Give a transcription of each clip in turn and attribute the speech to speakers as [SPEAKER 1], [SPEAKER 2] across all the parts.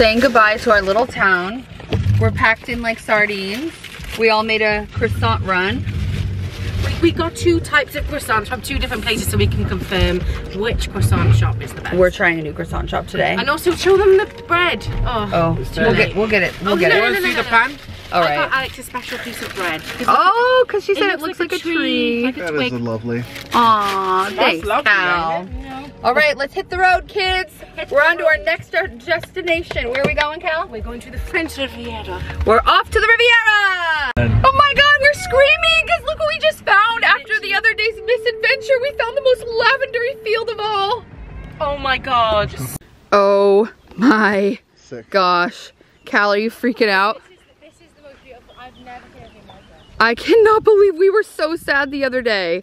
[SPEAKER 1] saying goodbye to our little town. We're packed in like sardines. We all made a croissant run.
[SPEAKER 2] We, we got two types of croissants from two different places so we can confirm which croissant shop is the best.
[SPEAKER 1] We're trying a new croissant shop today.
[SPEAKER 2] and also show them the bread. Oh,
[SPEAKER 1] Oh, we'll
[SPEAKER 2] late.
[SPEAKER 1] get, we'll get it. We'll
[SPEAKER 2] Oh,
[SPEAKER 1] get
[SPEAKER 2] no,
[SPEAKER 1] it.
[SPEAKER 2] no,
[SPEAKER 3] Want to
[SPEAKER 2] no,
[SPEAKER 3] see
[SPEAKER 2] no,
[SPEAKER 3] the
[SPEAKER 2] no.
[SPEAKER 3] pan?
[SPEAKER 1] All
[SPEAKER 2] I got. Alex a special piece of bread. Oh, 'Cause
[SPEAKER 1] Oh, because she
[SPEAKER 2] it
[SPEAKER 1] said it looks like a tree.
[SPEAKER 2] like a
[SPEAKER 4] That
[SPEAKER 2] twig.
[SPEAKER 4] is lovely.
[SPEAKER 1] Aw, thanks,
[SPEAKER 3] lovely,
[SPEAKER 1] Cal. All right, let's hit the road, kids. We're on to our next destination. Where are we going, Cal?
[SPEAKER 2] We're going to the French Riviera.
[SPEAKER 1] We're off to the Riviera! Oh my god, we're screaming because look what we just found after the other day's misadventure. We found the most lavendery field of all.
[SPEAKER 2] Oh my god.
[SPEAKER 1] Oh my
[SPEAKER 4] Sick.
[SPEAKER 1] gosh. Cal, are you freaking out?
[SPEAKER 2] This is the most beautiful. I've never seen anything like that.
[SPEAKER 1] I cannot believe we were so sad the other day.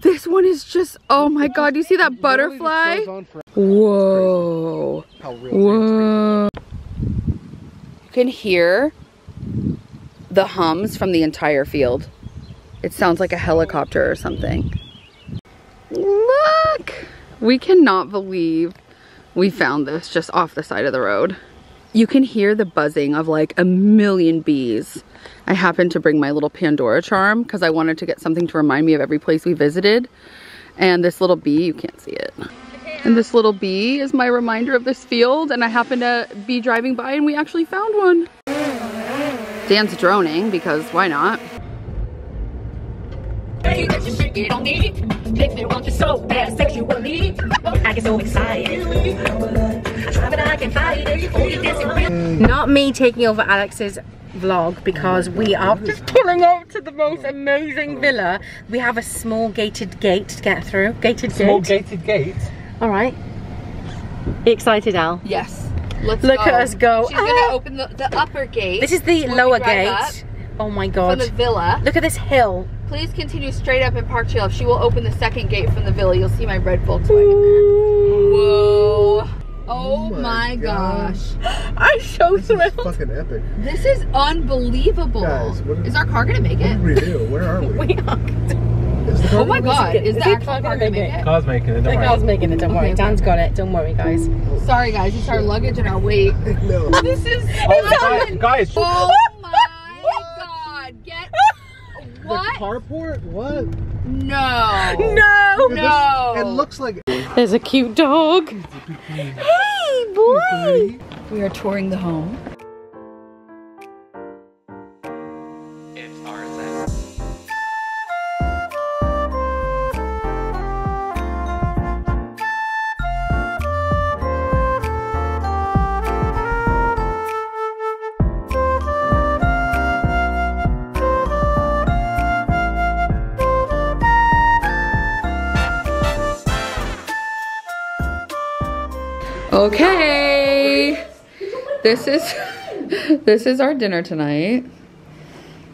[SPEAKER 1] This one is just, oh my god, you see that butterfly? Whoa. Whoa. You can hear the hums from the entire field. It sounds like a helicopter or something. Look! We cannot believe we found this just off the side of the road. You can hear the buzzing of like a million bees. I happened to bring my little Pandora charm because I wanted to get something to remind me of every place we visited. And this little bee, you can't see it. And this little bee is my reminder of this field and I happened to be driving by and we actually found one. Dan's droning because why not?
[SPEAKER 2] Not me taking over Alex's vlog because we are just pulling up to the most amazing villa. We have a small gated gate to get through. Gated
[SPEAKER 3] Small
[SPEAKER 2] gate.
[SPEAKER 3] gated gate.
[SPEAKER 2] All right. Excited, Al?
[SPEAKER 1] Yes. Let's
[SPEAKER 2] Look at us go.
[SPEAKER 1] She's gonna
[SPEAKER 2] Ah.
[SPEAKER 1] open the, the upper gate.
[SPEAKER 2] This is the
[SPEAKER 1] when we
[SPEAKER 2] lower gate.
[SPEAKER 1] up
[SPEAKER 2] Oh my god.
[SPEAKER 1] From the villa.
[SPEAKER 2] Look at this hill.
[SPEAKER 1] Please continue straight up and park to your left. She will open the second gate from the villa. You'll see my red Volkswagen. Whoa. Oh, oh, my,
[SPEAKER 4] my
[SPEAKER 1] gosh.
[SPEAKER 2] I'm so
[SPEAKER 4] This is fucking epic.
[SPEAKER 1] This is unbelievable.
[SPEAKER 4] Guys, what-
[SPEAKER 1] is our car gonna make
[SPEAKER 4] What
[SPEAKER 1] it?
[SPEAKER 4] did we do? Where are we?
[SPEAKER 2] We are.
[SPEAKER 4] Is the car
[SPEAKER 1] Oh my god, is the
[SPEAKER 2] he
[SPEAKER 1] actual
[SPEAKER 2] car
[SPEAKER 1] car
[SPEAKER 2] gonna
[SPEAKER 1] gonna
[SPEAKER 2] make
[SPEAKER 1] make it?
[SPEAKER 3] Car's making it, don't
[SPEAKER 2] The
[SPEAKER 3] worry.
[SPEAKER 2] car's making it, don't worry.
[SPEAKER 1] Okay,
[SPEAKER 2] Dan's got it. Don't worry, guys.
[SPEAKER 1] Sorry guys, it's our luggage and our weight.
[SPEAKER 4] No.
[SPEAKER 1] This is
[SPEAKER 3] Oh, guys, guys,
[SPEAKER 1] Oh my god. Get What?
[SPEAKER 4] The
[SPEAKER 1] what?
[SPEAKER 4] carport? What?
[SPEAKER 1] No.
[SPEAKER 2] No!
[SPEAKER 4] Dude,
[SPEAKER 1] No.
[SPEAKER 4] This, it looks like.
[SPEAKER 2] There's a cute dog.
[SPEAKER 1] Hey boy. We are touring the home. Okay. This is this is our dinner tonight.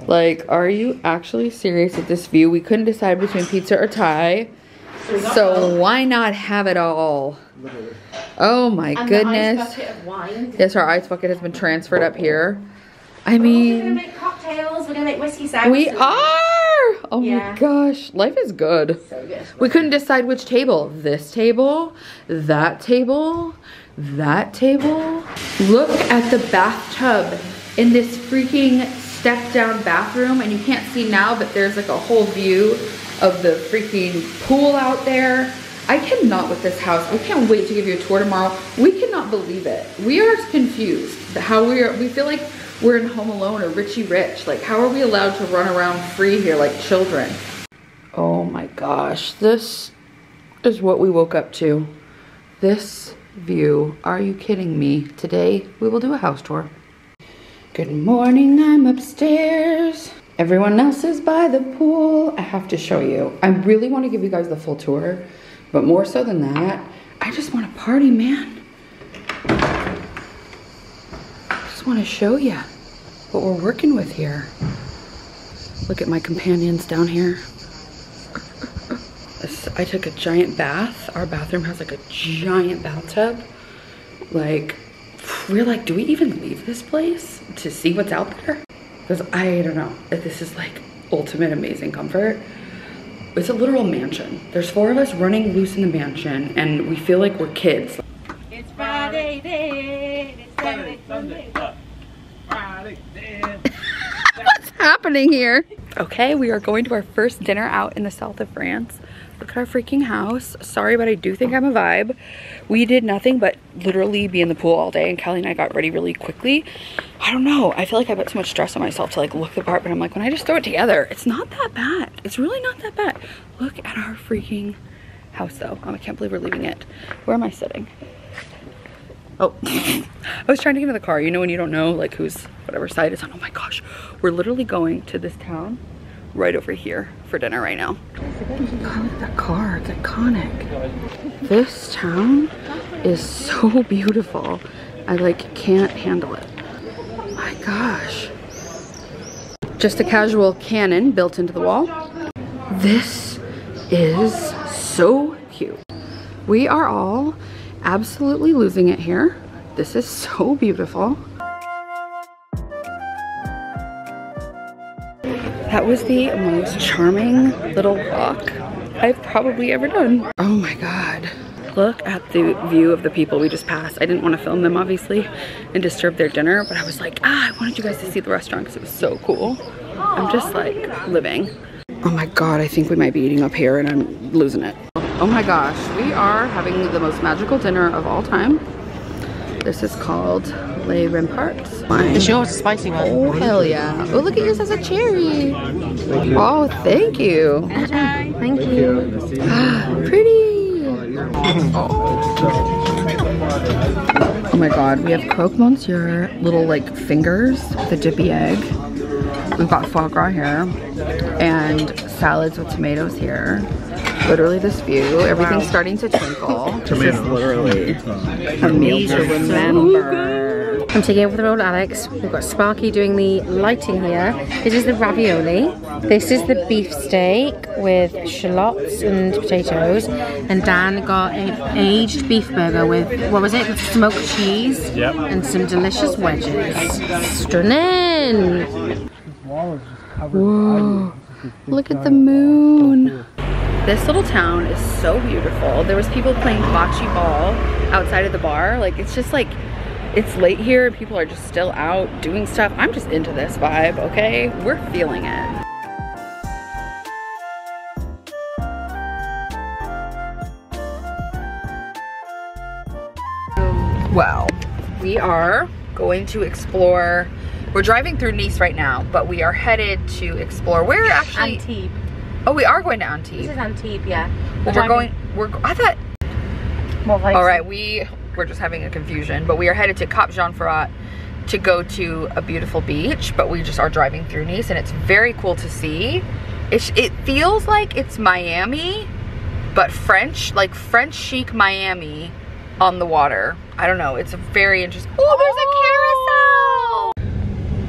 [SPEAKER 1] Like, are you actually serious with this view? We couldn't decide between pizza or Thai. So why not have it all? Oh my goodness. Yes, our ice bucket has been transferred up here. I mean,
[SPEAKER 2] make cocktails. We're gonna make whiskey sour.
[SPEAKER 1] we are. Oh
[SPEAKER 2] Yeah.
[SPEAKER 1] my gosh, life is good. We couldn't decide which table. This table, that table, that table. Look at the bathtub in this freaking step down bathroom and you can't see now, but there's like a whole view of the freaking pool out there. I cannot with this house. I can't wait to give you a tour tomorrow. We cannot believe it. We are confused how we are, we feel like we're in Home Alone or Richie Rich. Like how are we allowed to run around free here like children? Oh my gosh, this is what we woke up to. This view. Are you kidding me? Today we will do a house tour. Good morning, I'm upstairs. Everyone else is by the pool. I have to show you. I really want to give you guys the full tour, but more so than that, I just want to party, man. I just want to show you what we're working with here. Look at my companions down here. This- I took a giant bath. Our bathroom has like a giant bathtub. Like, we're like, do we even leave this place to see what's out there? Because I don't know if this is like ultimate amazing comfort. It's a literal mansion. There's four of us running loose in the mansion and we feel like we're kids.
[SPEAKER 2] It's Friday day. It's
[SPEAKER 1] What's happening here? Okay, we are going to our first dinner out in the south of France. Look at our freaking house. Sorry, but I do think I'm a vibe. We did nothing but literally be in the pool all day and Kelly and I got ready really quickly. I don't know. I feel like I put too much stress on myself to like look the part, but I'm like, when I just throw it together, it's not that bad. It's really not that bad. Look at our freaking house though. Oh, I can't believe we're leaving it. Where am I sitting? Oh, I was trying to get in the car. You know when you don't know like who's whatever side is on. Oh my gosh, we're literally going to this town right over here for dinner right now. Look that car, it's iconic. This town is so beautiful. I like can't handle it. My gosh. Just a casual cannon built into the wall. This is so cute. We are all absolutely losing it here. This is so beautiful. That was the most charming little walk I've probably ever done. Oh my God. Look at the view of the people we just passed. I didn't want to film them obviously and disturb their dinner, but I was like, ah, I wanted you guys to see the restaurant because it was so cool. I'm just like living. Oh my God, I think we might be eating up here and I'm losing it. Oh my gosh, we are having the most magical dinner of all time. This is called Les Remparts. Wine.
[SPEAKER 2] It's yours, a spicy one.
[SPEAKER 1] Oh, hell yeah. Oh, look at yours as a cherry. Oh, thank you.
[SPEAKER 2] Thank you.
[SPEAKER 1] Ah, pretty. Oh my god, we have croque monsieur, little like fingers with a dippy egg. We've got foie gras here and salads with tomatoes here. Literally this view, everything's starting to twinkle. This is literally a meal to remember.
[SPEAKER 2] I'm taking over the role Alex. We've got Sparky doing the lighting here. This is the ravioli. This is the beef steak with shallots and potatoes. And Dan got an aged beef burger with, what was it? With smoked cheese
[SPEAKER 4] Yep.
[SPEAKER 2] and some delicious wedges. Stunning!
[SPEAKER 4] Wall is just covered
[SPEAKER 1] Whoa, look at the moon. This little town is so beautiful. There was people playing bocce ball outside of the bar. Like it's just like, it's late here and people are just still out doing stuff. I'm just into this vibe, okay? We're feeling it. Well, we are going to explore. We're driving through Nice right now, but we are headed to explore. We're actually.
[SPEAKER 2] Antibes.
[SPEAKER 1] Oh, we are going to
[SPEAKER 2] This
[SPEAKER 1] Antibes.
[SPEAKER 2] is Antibes, yeah.
[SPEAKER 1] Well, we're going. We're. I thought.
[SPEAKER 2] Well, like,
[SPEAKER 1] All right, we we're just having a confusion, but we are headed to Cap Jean Ferrat to go to a beautiful beach. But we just are driving through Nice, and it's very cool to see. It it feels like it's Miami, but French, like French chic Miami, on the water. I don't know. It's a very interesting. Oh, there's a oh, carousel.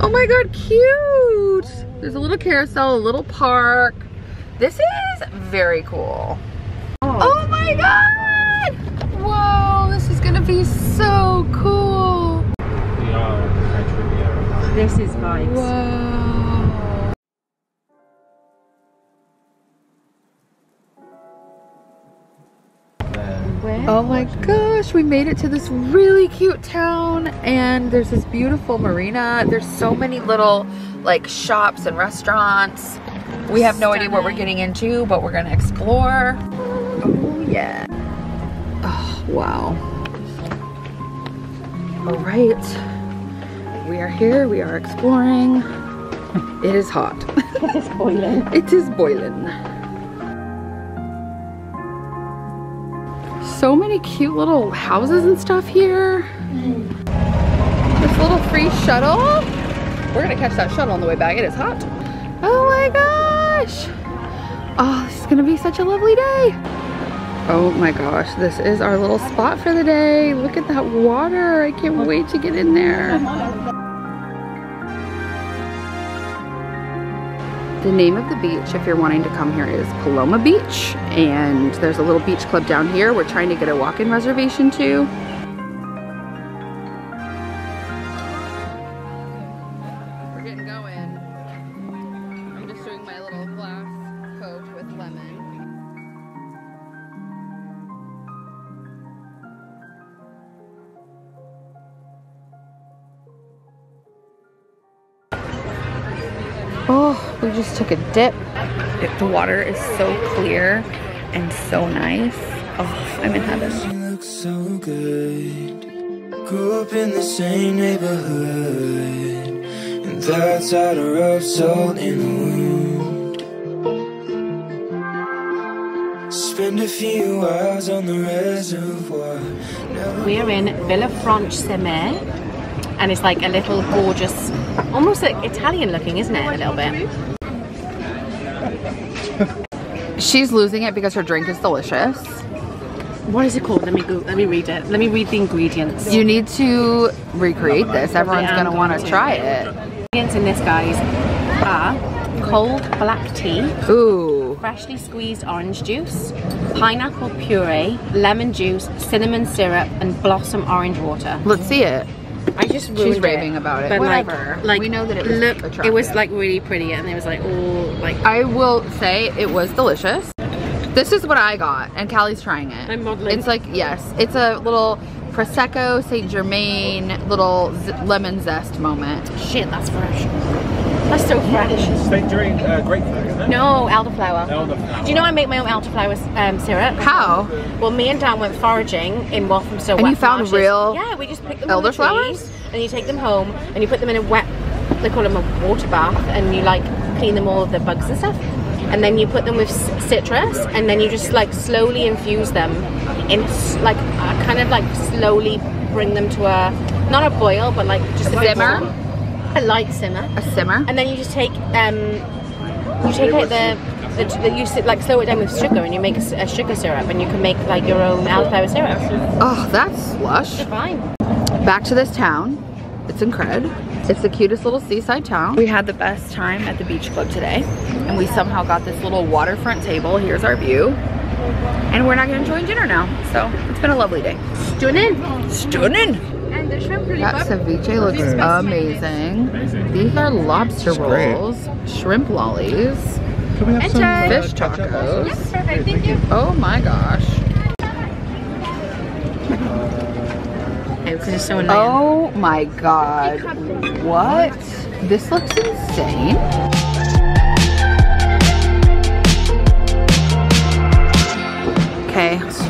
[SPEAKER 1] Oh my god, cute. There's a little carousel, a little park. This is very cool. Oh, oh my god! Whoa, this is gonna be so cool.
[SPEAKER 2] This is vibes.
[SPEAKER 1] Whoa. Oh my gosh, we made it to this really cute town and there's this beautiful marina. There's so many little like shops and restaurants. We have no idea what we're getting into, but we're gonna explore. Oh yeah. Oh, wow. All right. We are here, we are exploring. It is hot.
[SPEAKER 2] It's boiling.
[SPEAKER 1] It is boiling. So many cute little houses and stuff here. This little free shuttle. We're gonna catch that shuttle on the way back. It is hot. Oh my gosh. Oh, this is gonna be such a lovely day. Oh my gosh, this is our little spot for the day. Look at that water. I can't wait to get in there. The name of the beach, if you're wanting to come here, is Paloma Beach. And there's a little beach club down here. We're trying to get a walk-in reservation to. Just took a dip. It- the water is so clear and so nice. Oh, I'm in heaven.
[SPEAKER 3] She looks so good. Grew up in the same neighborhood, and that's how to rub salt in the wound. Spend a few hours on the reservoir. Never
[SPEAKER 2] We're in Villa Franche-Semer, and it's like a little gorgeous, almost like Italian looking, isn't it? A little bit.
[SPEAKER 1] She's losing it because her drink is delicious.
[SPEAKER 2] What is it called? Let me go. Let me read it. Let me read the ingredients.
[SPEAKER 1] You need to recreate this. Everyone's gonna want
[SPEAKER 2] going
[SPEAKER 1] to
[SPEAKER 2] to.
[SPEAKER 1] try it.
[SPEAKER 2] ingredients in this, guys, are cold black tea,
[SPEAKER 1] Ooh.
[SPEAKER 2] freshly squeezed orange juice, pineapple puree, lemon juice, cinnamon syrup, and blossom orange water.
[SPEAKER 1] Let's see it.
[SPEAKER 2] I just
[SPEAKER 1] She's raving
[SPEAKER 2] it.
[SPEAKER 1] about it.
[SPEAKER 2] But
[SPEAKER 1] Whatever.
[SPEAKER 2] Like, like
[SPEAKER 1] We know that it was
[SPEAKER 2] look,
[SPEAKER 1] attractive.
[SPEAKER 2] it was like really pretty, and it was like all like.
[SPEAKER 1] I will say it was delicious. This is what I got, and Callie's trying it.
[SPEAKER 2] I'm modeling.
[SPEAKER 1] It's like, yes, it's a little Prosecco, St. Germain, little z- lemon zest moment.
[SPEAKER 2] Shit, that's fresh. That's so fresh.
[SPEAKER 4] State drink, uh, grapefruit, isn't it?
[SPEAKER 2] No, elderflower.
[SPEAKER 4] Elderflower.
[SPEAKER 2] Do you know I make my own elderflower um, syrup?
[SPEAKER 1] How?
[SPEAKER 2] Well, me and Dan went foraging in Walthamstow.
[SPEAKER 1] And
[SPEAKER 2] wet
[SPEAKER 1] you found
[SPEAKER 2] marshes.
[SPEAKER 1] real
[SPEAKER 2] Yeah, we just picked them on the
[SPEAKER 1] elderflowers?
[SPEAKER 2] trees, and you take them home and you put them in a wet, they call them a water bath, and you like clean them all of the bugs and stuff. And then you put them with citrus, and then you just like slowly infuse them in s- like uh, kind of like slowly bring them to a not a boil, but like just a bit
[SPEAKER 1] Simmer?
[SPEAKER 2] A light simmer.
[SPEAKER 1] A simmer?
[SPEAKER 2] And then you just take um, you take out the, the, the you sit, like slow it down with sugar, and you make a sugar syrup, and you can make like your own elderflower syrup.
[SPEAKER 1] Oh, that's lush.
[SPEAKER 2] Fine.
[SPEAKER 1] Back to this town. It's incredible. It's the cutest little seaside town. We had the best time at the beach club today, and we somehow got this little waterfront table. Here's our view. And we're not gonna join dinner now. So it's been a lovely day.
[SPEAKER 2] Stunning.
[SPEAKER 1] Stunning.
[SPEAKER 2] And the shrimp
[SPEAKER 1] That ceviche looks amazing. These are lobster
[SPEAKER 4] great.
[SPEAKER 1] rolls, shrimp lollies,
[SPEAKER 4] Can we have some uh,
[SPEAKER 1] fish
[SPEAKER 4] ketchup also?
[SPEAKER 1] tacos.
[SPEAKER 2] Perfect. Thank you.
[SPEAKER 1] Oh my gosh.
[SPEAKER 2] It's so.
[SPEAKER 1] Oh my god. What? This looks insane.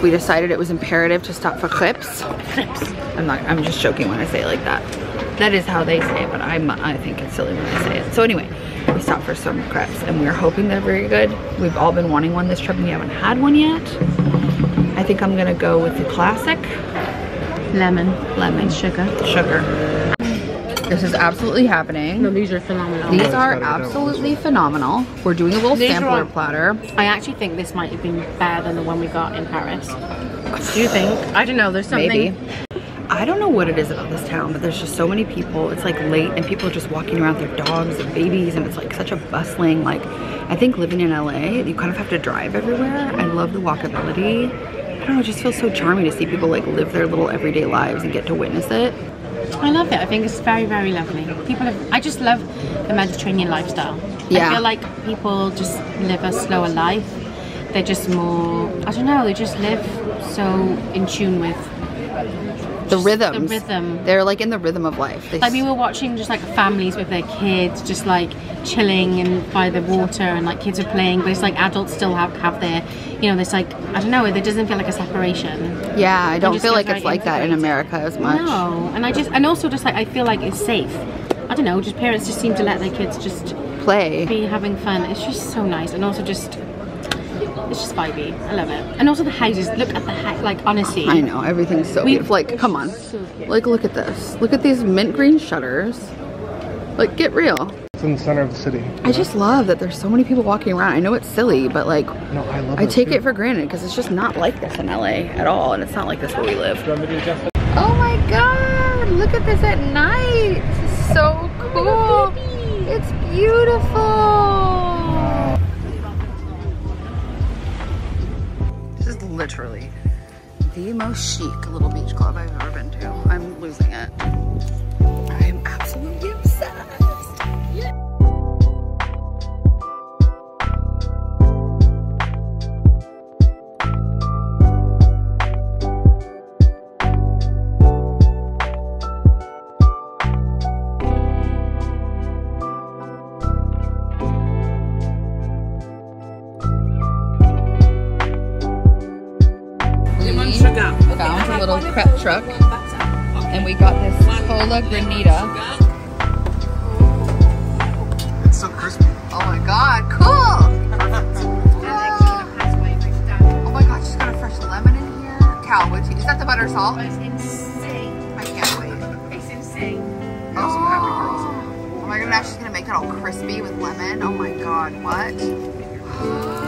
[SPEAKER 1] We decided it was imperative to stop for clips. Clips. I'm not, I'm just joking when I say it like that. That is how they say it, but I'm, I think it's silly when I say it. So anyway, we stopped for some crepes and we're hoping they're very good. We've all been wanting one this trip and we haven't had one yet. I think I'm gonna go with the classic
[SPEAKER 2] Lemon.
[SPEAKER 1] lemon
[SPEAKER 2] Sugar.
[SPEAKER 1] sugar. This is absolutely happening.
[SPEAKER 2] No, these are phenomenal.
[SPEAKER 1] These are absolutely phenomenal. We're doing a little
[SPEAKER 2] These
[SPEAKER 1] sampler
[SPEAKER 2] on-
[SPEAKER 1] platter.
[SPEAKER 2] I actually think this might have been better than the one we got in Paris. Do you think? I don't know. There's something.
[SPEAKER 1] Maybe. I don't know what it is about this town, but there's just so many people. It's like late and people are just walking around with their dogs and babies and it's like such a bustling, like, I think living in LA, you kind of have to drive everywhere. I love the walkability. I don't know, it just feels so charming to see people like live their little everyday lives and get to witness it.
[SPEAKER 2] I love it. I think it's very, very lovely. People have, I just love the Mediterranean lifestyle.
[SPEAKER 1] Yeah.
[SPEAKER 2] I feel like people just live a slower life. They're just more, I don't know, they just live so in tune with.
[SPEAKER 1] The rhythms.
[SPEAKER 2] The rhythm.
[SPEAKER 1] They're like in the rhythm of life. They
[SPEAKER 2] Like we were watching just like families with their kids, just like chilling and by the water, and like kids are playing, but it's like adults still have have their, you know, this like I don't know, it doesn't feel like a separation.
[SPEAKER 1] yeah, I don't feel
[SPEAKER 2] feel
[SPEAKER 1] like it's like that in. America as much.
[SPEAKER 2] No, and I just and also just like I feel like it's safe. I don't know, just parents just seem to let their kids just
[SPEAKER 1] Play.
[SPEAKER 2] be having fun. It's just so nice, and also just it's just vibey. I love it. And also the houses. Look at the house. Like honestly,
[SPEAKER 1] I know, everything's so
[SPEAKER 2] We-
[SPEAKER 1] beautiful. Like, come on.
[SPEAKER 2] So cute.
[SPEAKER 1] Like, look at this. Look at these mint green shutters. Like, get real.
[SPEAKER 4] It's in the center of the city.
[SPEAKER 1] I just love that there's so many people walking around. I know it's silly, but like,
[SPEAKER 4] No, I love
[SPEAKER 1] I take
[SPEAKER 4] too.
[SPEAKER 1] it for granted because it's just not like this in LA at all, and it's not like this where we live.
[SPEAKER 4] Do you want me to just-
[SPEAKER 1] Oh my god, look at this at night. This is so oh cool. It's beautiful. Literally the most chic little beach club I've ever been to. I'm losing it. God, what?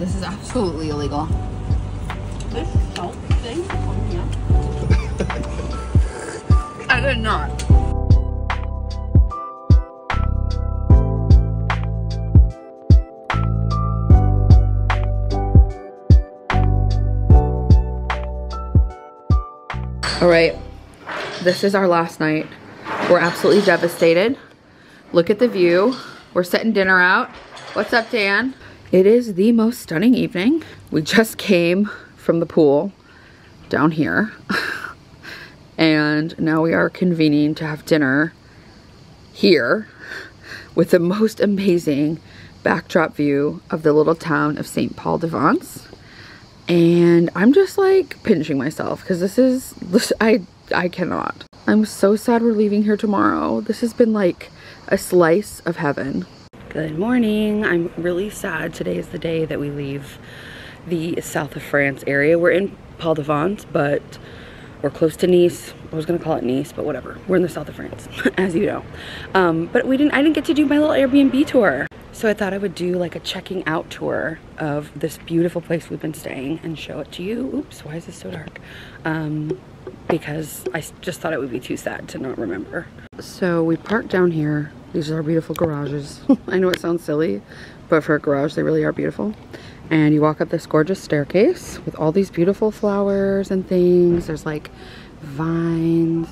[SPEAKER 1] This is absolutely illegal.
[SPEAKER 5] This salt thing on here.
[SPEAKER 1] I did not. All right, this is our last night. We're absolutely devastated. Look at the view. We're setting dinner out. What's up, Dan? It is the most stunning evening. We just came from the pool down here. and now we are convening to have dinner here with the most amazing backdrop view of the little town of St. Paul de Vence. And I'm just like pinching myself because this is, this, I, I cannot. I'm so sad we're leaving here tomorrow. This has been like a slice of heaven. Good morning. I'm really sad. Today is the day that we leave the south of France area. We're in Paul de Vence, but we're close to Nice. I was gonna call it Nice, but whatever. We're in the south of France, as you know. Um, but we didn't. I didn't get to do my little Airbnb tour, so I thought I would do like a checking out tour of this beautiful place we've been staying and show it to you. Oops, why is this so dark? Um, because I just thought it would be too sad to not remember. So we parked down here. These are our beautiful garages. I know it sounds silly, but for a garage, they really are beautiful. And you walk up this gorgeous staircase with all these beautiful flowers and things. There's like vines.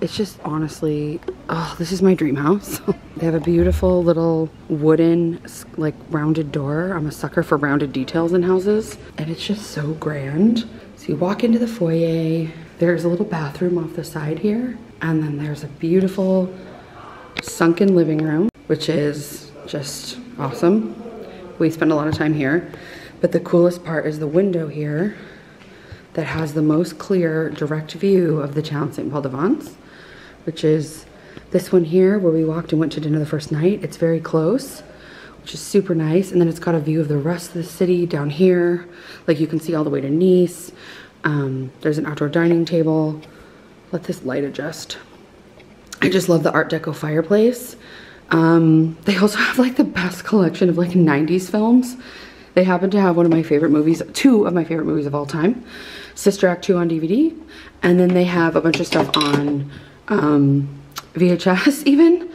[SPEAKER 1] It's just honestly, oh, this is my dream house. they have a beautiful little wooden, like rounded door. I'm a sucker for rounded details in houses. And it's just so grand. So you walk into the foyer. There's a little bathroom off the side here. And then there's a beautiful sunken living room, which is just awesome. We spend a lot of time here. But the coolest part is the window here that has the most clear direct view of the town St. Paul de Vence, which is this one here where we walked and went to dinner the first night. It's very close, which is super nice. And then it's got a view of the rest of the city down here. Like you can see all the way to Nice. Um, there's an outdoor dining table. Let this light adjust. I just love the Art Deco fireplace. Um, they also have like the best collection of like 90s films. They happen to have one of my favorite movies, two of my favorite movies of all time, Sister Act 2 on DVD. And then they have a bunch of stuff on um, VHS even.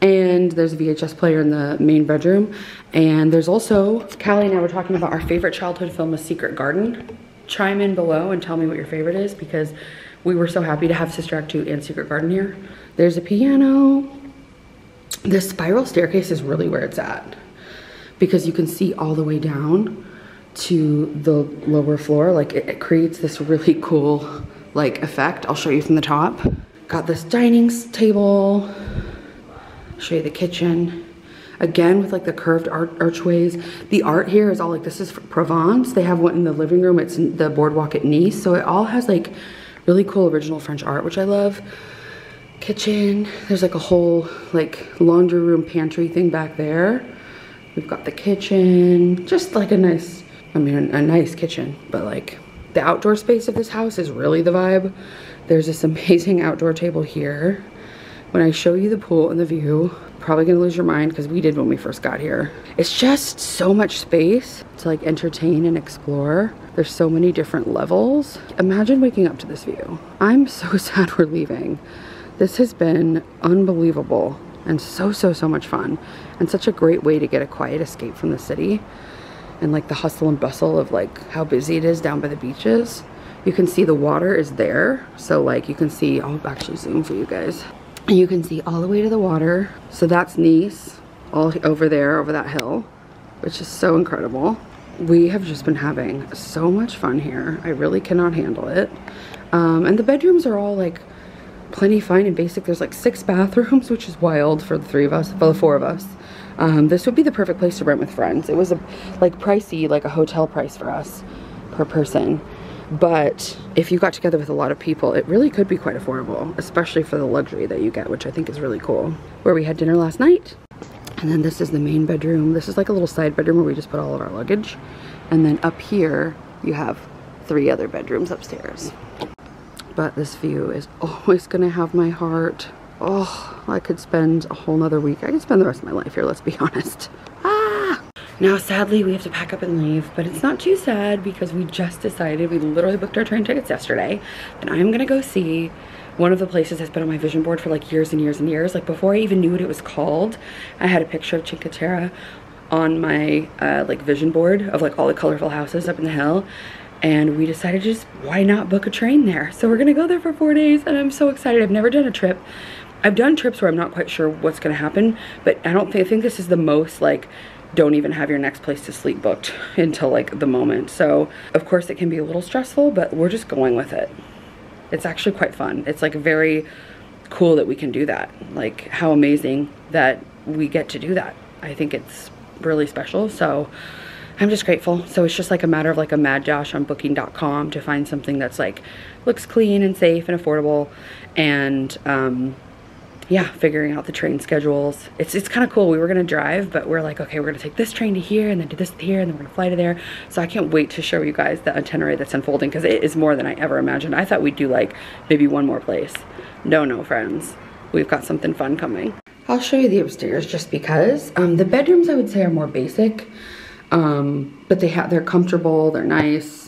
[SPEAKER 1] And there's a VHS player in the main bedroom. And there's also, Callie and I were talking about our favorite childhood film, A Secret Garden. Chime in below and tell me what your favorite is because we were so happy to have Sister Act 2 and Secret Garden here. There's a piano. This spiral staircase is really where it's at because you can see all the way down to the lower floor. Like it, it creates this really cool like effect. I'll show you from the top. Got this dining table. Show you the kitchen. Again with like the curved archways. The art here is all like this is Provence. They have one in the living room. It's the boardwalk at Nice. So it all has like really cool original French art, which I love kitchen. There's like a whole like laundry room pantry thing back there. We've got the kitchen, just like a nice, I mean, a nice kitchen, but like the outdoor space of this house is really the vibe. There's this amazing outdoor table here. When I show you the pool and the view, probably gonna lose your mind because we did when we first got here. It's just so much space to like entertain and explore. There's so many different levels. Imagine waking up to this view. I'm so sad we're leaving. This has been unbelievable and so, so, so much fun and such a great way to get a quiet escape from the city and like the hustle and bustle of like how busy it is down by the beaches. You can see the water is there. So like you can see, I'll actually zoom for you guys. You can see all the way to the water. So that's Nice, all over there, over that hill, which is so incredible. We have just been having so much fun here. I really cannot handle it. Um, and the bedrooms are all like plenty fine and basic. There's like six bathrooms, which is wild for the three of us, for the four of us. Um, this would be the perfect place to rent with friends. It was a like pricey, like a hotel price for us per person. But if you got together with a lot of people, it really could be quite affordable, especially for the luxury that you get, which I think is really cool. Where we had dinner last night. And then this is the main bedroom. This is like a little side bedroom where we just put all of our luggage. And then up here, you have three other bedrooms upstairs. But this view is always gonna have my heart. Oh, I could spend a whole nother week. I could spend the rest of my life here, let's be honest. Now, sadly, we have to pack up and leave, but it's not too sad because we just decided, we literally booked our train tickets yesterday, and I'm gonna go see one of the places that's been on my vision board for like years and years and years. Like before I even knew what it was called, I had a picture of Cinque Terre on my uh, like vision board of like all the colorful houses up in the hill and we decided just why not book a train there? So we're gonna go there for four days and i'm so excited. I've never done a trip. I've done trips where i'm not quite sure what's gonna happen but i don't think i think this is the most like don't even have your next place to sleep booked until like the moment. So of course it can be a little stressful but we're just going with it. It's actually quite fun. It's like very cool that we can do that. Like how amazing that we get to do that. I think it's really special. So I'm just grateful. So it's just like a matter of like a mad dash on booking.com to find something that's like looks clean and safe and affordable. And um, yeah, figuring out the train schedules. It's it's kind of cool. We were gonna drive, but we're like, okay, we're gonna take this train to here and then do this to here and then we're gonna fly to there. So I can't wait to show you guys the itinerary that's unfolding because it is more than I ever imagined. I thought we'd do like maybe one more place. No, no, friends. We've got something fun coming. I'll show you the upstairs just because. Um, the bedrooms I would say are more basic. Um, but they have they're comfortable, they're nice.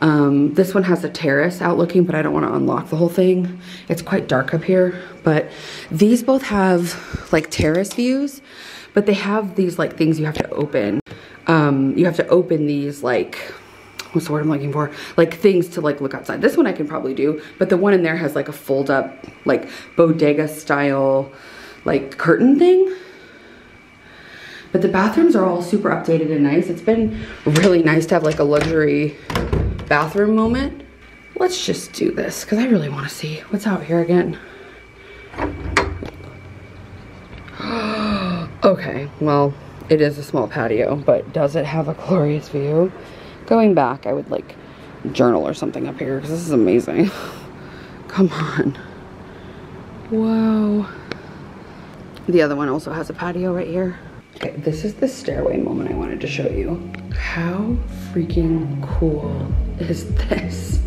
[SPEAKER 1] Um, this one has a terrace out looking, but I don't want to unlock the whole thing. It's quite dark up here, but these both have like terrace views, but they have these like things you have to open. Um, you have to open these like, what's the word I'm looking for? Like things to like look outside. This one I can probably do, but the one in there has like a fold up, like bodega style, like curtain thing. But the bathrooms are all super updated and nice. It's been really nice to have like a luxury bathroom moment. Let's just do this because I really want to see what's out here again. okay, well, it is a small patio, but does it have a glorious view? Going back, I would like journal or something up here because this is amazing. Come on. Whoa. The other one also has a patio right here. Okay, this is the stairway moment I wanted to show you. How freaking cool is this?